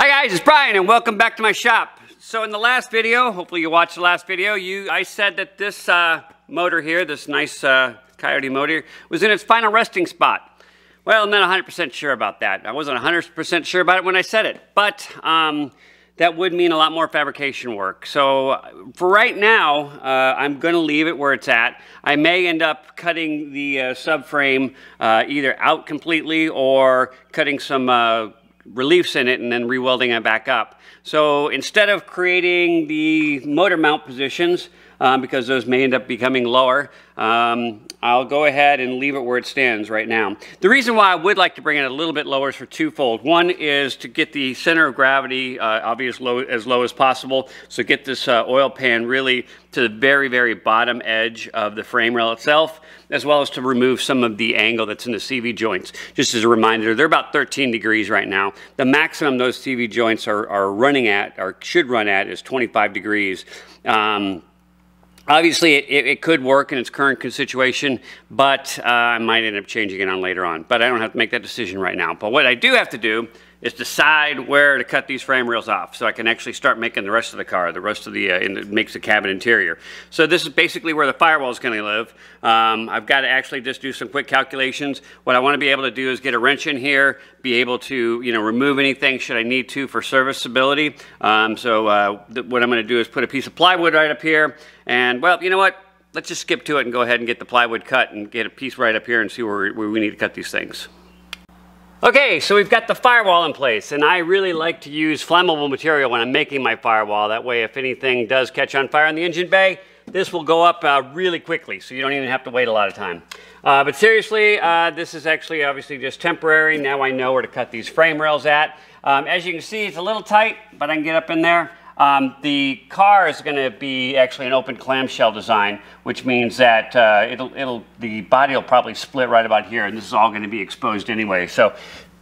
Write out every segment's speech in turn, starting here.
Hi guys, it's Brian and welcome back to my shop. So in the last video, hopefully you watched the last video, you I said that this uh, motor here, this nice uh, Coyote motor, was in its final resting spot. Well, I'm not 100% sure about that. I wasn't 100% sure about it when I said it, but um, that would mean a lot more fabrication work. So for right now, uh, I'm going to leave it where it's at. I may end up cutting the uh, subframe uh, either out completely or cutting some uh, reliefs in it and then rewelding it back up. So instead of creating the motor mount positions, um, because those may end up becoming lower, um, I'll go ahead and leave it where it stands right now. The reason why I would like to bring it a little bit lower is for twofold. One is to get the center of gravity uh, obvious low, as low as possible, so get this uh, oil pan really to the very, very bottom edge of the frame rail itself, as well as to remove some of the angle that's in the CV joints. Just as a reminder, they're about 13 degrees right now. The maximum those CV joints are, are running at, or should run at, is 25 degrees. Um, Obviously, it, it, could work in its current situation, but uh, I might end up changing it on later on. But I don't have to make that decision right now. But what I do have to do is decide where to cut these frame rails off so I can actually start making the rest of the car, the rest of the, uh, the makes the cabin interior. So this is basically where the firewall is going to live. Um, I've got to actually just do some quick calculations. What I want to be able to do is get a wrench in here, be able to, you know, remove anything should I need to for serviceability. Um, so uh, what I'm going to do is put a piece of plywood right up here and well, you know what? Let's just skip to it and go ahead and get the plywood cut and get a piece right up here and see where, where we need to cut these things. Okay, so we've got the firewall in place, and I really like to use flammable material when I'm making my firewall. That way, if anything does catch on fire in the engine bay, this will go up uh, really quickly, so you don't even have to wait a lot of time. Uh, but seriously, uh, this is actually obviously just temporary. Now I know where to cut these frame rails at. Um, as you can see, it's a little tight, but I can get up in there. Um, the car is going to be actually an open clamshell design, which means that uh, it'll, it'll, the body will probably split right about here, and this is all going to be exposed anyway. So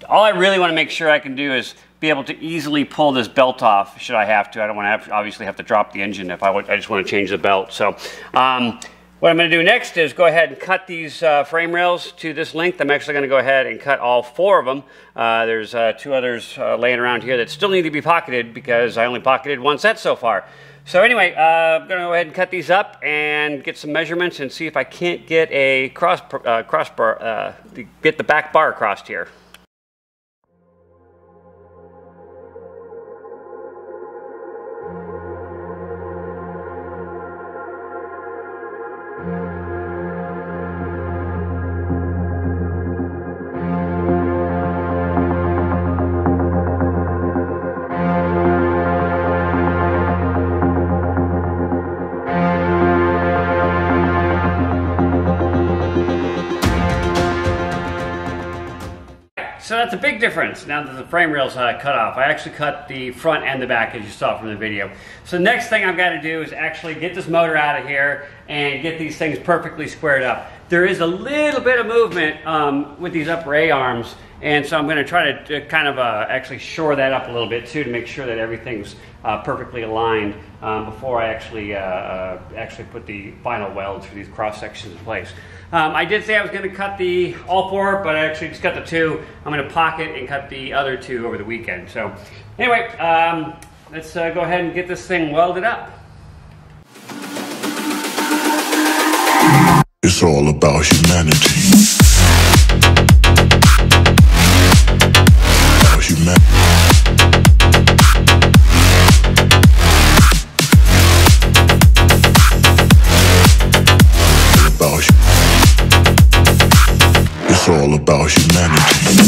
all I really want to make sure I can do is be able to easily pull this belt off should I have to. I don't want to obviously have to drop the engine if I just want to change the belt. So um, what I'm going to do next is go ahead and cut these uh, frame rails to this length. I'm actually going to go ahead and cut all four of them. Uh, there's uh, two others uh, laying around here that still need to be pocketed because I only pocketed one set so far. So anyway, uh, I'm going to go ahead and cut these up and get some measurements and see if I can't get a cross, uh, cross bar, get the back bar across here. So that's a big difference now that the frame rail's uh, cut off. I actually cut the front and the back as you saw from the video. So next thing I've got to do is actually get this motor out of here and get these things perfectly squared up. There is a little bit of movement um, with these upper A-arms and so I'm going to try to, to kind of uh, actually shore that up a little bit too to make sure that everything's uh, perfectly aligned um, before I actually uh, uh actually put the final welds for these cross sections in place. Um, I did say I was going to cut the all four, but I actually just cut the two. I'm going to pocket and cut the other two over the weekend. So anyway, um, let's uh, go ahead and get this thing welded up. It's all about humanity. It's all about humanity.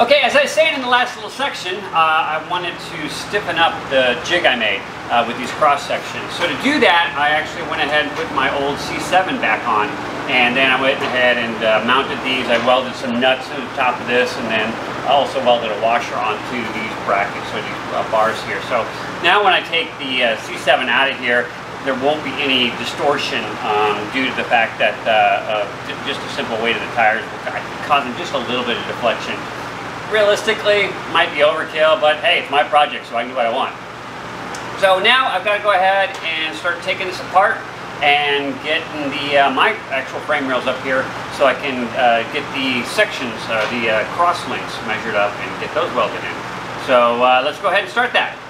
Okay, as I said in the last little section, uh, I wanted to stiffen up the jig I made uh, with these cross sections. So to do that, I actually went ahead and put my old C7 back on, and then I went ahead and uh, mounted these. I welded some nuts to the top of this, and then I also welded a washer onto these brackets, or these uh, bars here. So now when I take the uh, C7 out of here, there won't be any distortion um, due to the fact that uh, just a simple weight of the tires will cause just a little bit of deflection realistically, might be overkill, but hey, it's my project, so I can do what I want. So now I've got to go ahead and start taking this apart and getting the uh, my actual frame rails up here so I can uh, get the sections, uh, the uh, cross links measured up and get those welded in. So uh, let's go ahead and start that.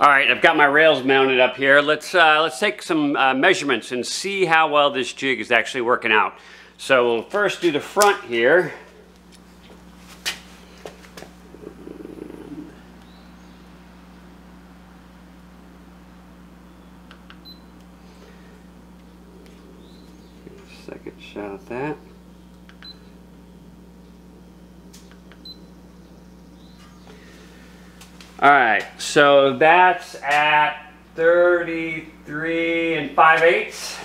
All right, I've got my rails mounted up here. Let's, uh, let's take some uh, measurements and see how well this jig is actually working out. So we'll first do the front here. Second shot at that. All right, so that's at 33 and 5 eighths.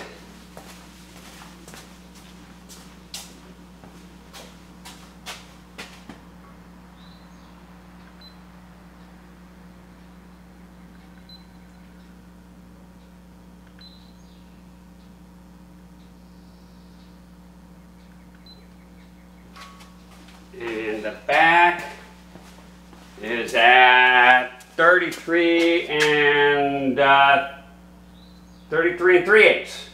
And the back is at 33 uh, 33 and 3 eighths.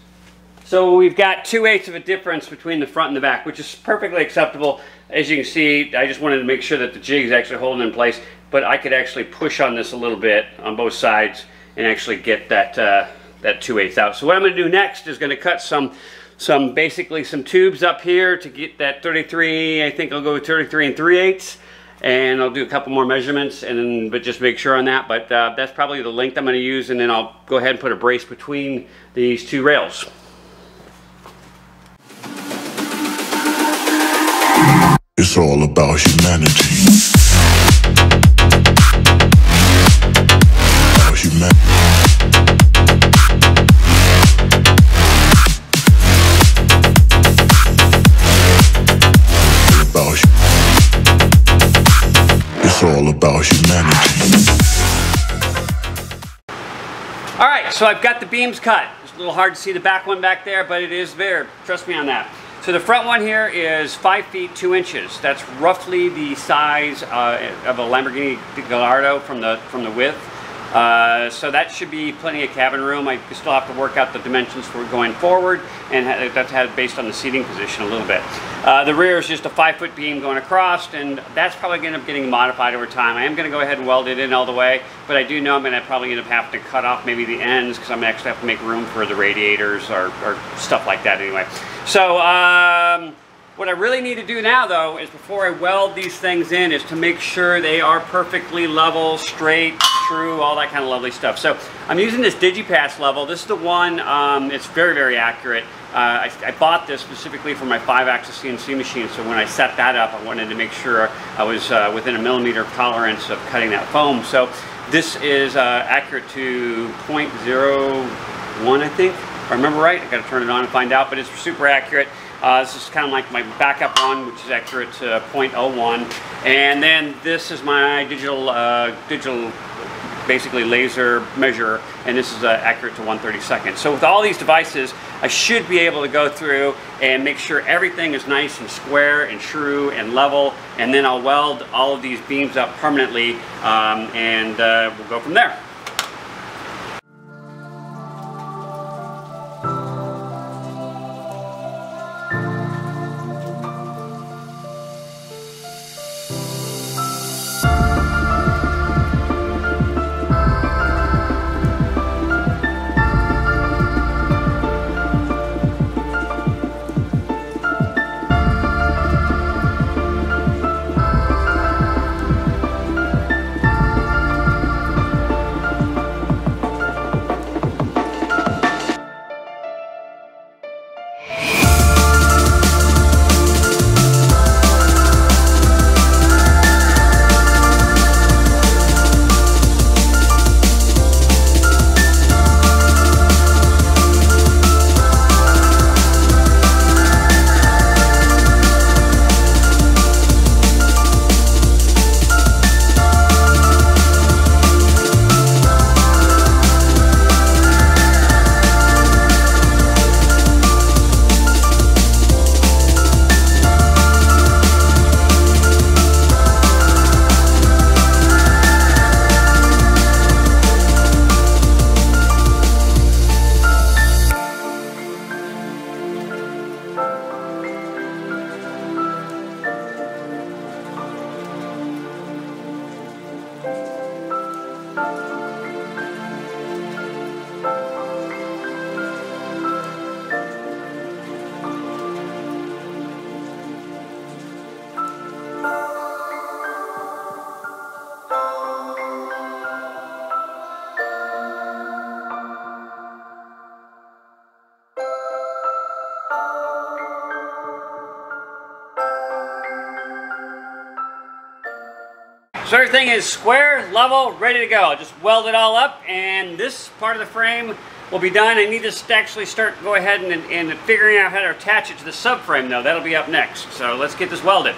So we've got 2 eighths of a difference between the front and the back, which is perfectly acceptable. As you can see, I just wanted to make sure that the jig is actually holding in place, but I could actually push on this a little bit on both sides and actually get that, uh, that 2 eighths out. So what I'm going to do next is going to cut some some basically some tubes up here to get that 33, I think I'll go with 33 and 3 eighths and I'll do a couple more measurements and then but just make sure on that but uh, that's probably the length I'm going to use and then I'll go ahead and put a brace between these two rails. It's all about humanity. About humanity. All about humanity. All right, so I've got the beams cut. It's a little hard to see the back one back there, but it is there. Trust me on that. So the front one here is five feet two inches. That's roughly the size uh, of a Lamborghini Gallardo from the from the width. Uh, so that should be plenty of cabin room. I still have to work out the dimensions for going forward, and ha- that's had based on the seating position a little bit. Uh, the rear is just a five foot beam going across, and that's probably going to end up getting modified over time. I am going to go ahead and weld it in all the way, but I do know I'm going to probably end up having to cut off maybe the ends because I'm going to actually have to make room for the radiators or, or stuff like that anyway. So. Um, what I really need to do now though is before I weld these things in is to make sure they are perfectly level, straight, true, all that kind of lovely stuff. So I'm using this Digi-Pas level. This is the one, um, it's very, very accurate. Uh, I, I bought this specifically for my five axis CNC machine. So when I set that up, I wanted to make sure I was uh, within a millimeter of tolerance of cutting that foam. So this is uh, accurate to 0.01, I think. If I remember right, I got to turn it on and find out, but it's super accurate. Uh, this is kind of like my backup one, which is accurate to 0.01. And then this is my digital, uh, digital basically laser measure, and this is uh, accurate to 132nd. So with all these devices, I should be able to go through and make sure everything is nice and square and true and level, and then I'll weld all of these beams up permanently, um, and uh, we'll go from there. So everything is square, level, ready to go. Just weld it all up and this part of the frame will be done. I need to actually start go ahead and, and figuring out how to attach it to the subframe though. That'll be up next. So let's get this welded.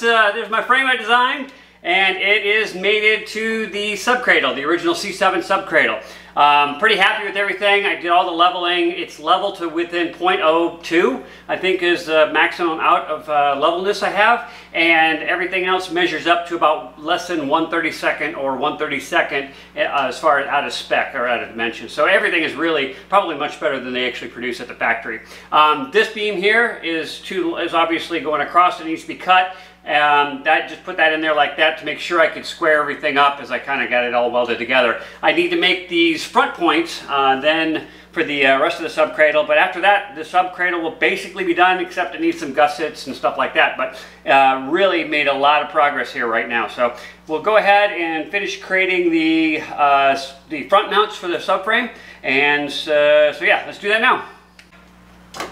This, uh, this is my frame I designed and it is mated to the subcradle, the original C7 subcradle. Um, pretty happy with everything. I did all the leveling. It's level to within 0.02, I think is the maximum out of uh, levelness I have. And everything else measures up to about less than 132nd or 132nd uh, as far as out of spec or out of dimension. So everything is really probably much better than they actually produce at the factory. Um, this beam here is, to, is obviously going across. It needs to be cut. Um, that just put that in there like that to make sure I could square everything up as I kind of got it all welded together. I need to make these front points uh, then for the uh, rest of the sub cradle. But after that, the sub cradle will basically be done, except it needs some gussets and stuff like that. But uh, really made a lot of progress here right now. So we'll go ahead and finish creating the uh, the front mounts for the subframe. And uh, so yeah, let's do that now.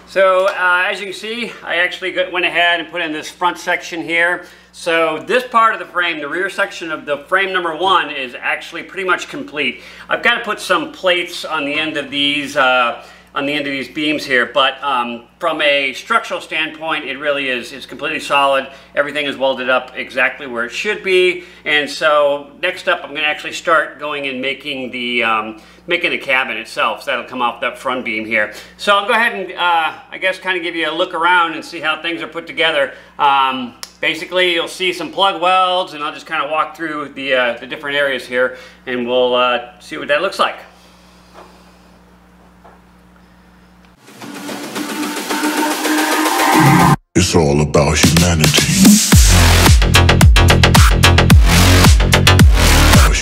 So uh, as you can see, I actually went ahead and put in this front section here. So this part of the frame, the rear section of the frame number one is actually pretty much complete. I've got to put some plates on the end of these uh, on the end of these beams here, but um, from a structural standpoint, it really is it's completely solid. Everything is welded up exactly where it should be. And so next up, I'm going to actually start going and making the um, making the cabin itself. So that'll come off that front beam here. So I'll go ahead and uh, I guess kind of give you a look around and see how things are put together. Um, basically, you'll see some plug welds, and I'll just kind of walk through the uh, the different areas here, and we'll uh, see what that looks like. It's all about humanity. About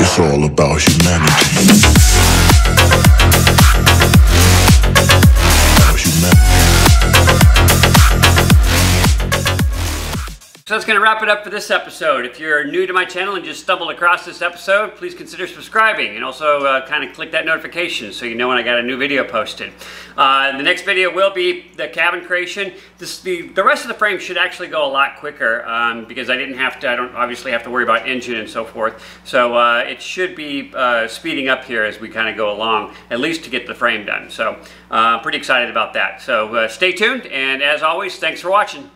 It's all about humanity. So that's going to wrap it up for this episode. If you're new to my channel and just stumbled across this episode, please consider subscribing and also uh, kind of click that notification so you know when I got a new video posted. Uh, the next video will be the cabin creation. This, the, the rest of the frame should actually go a lot quicker um, because I didn't have to, I don't obviously have to worry about engine and so forth. So uh, it should be uh, speeding up here as we kind of go along, at least to get the frame done. So uh, pretty excited about that. So uh, stay tuned and as always, thanks for watching.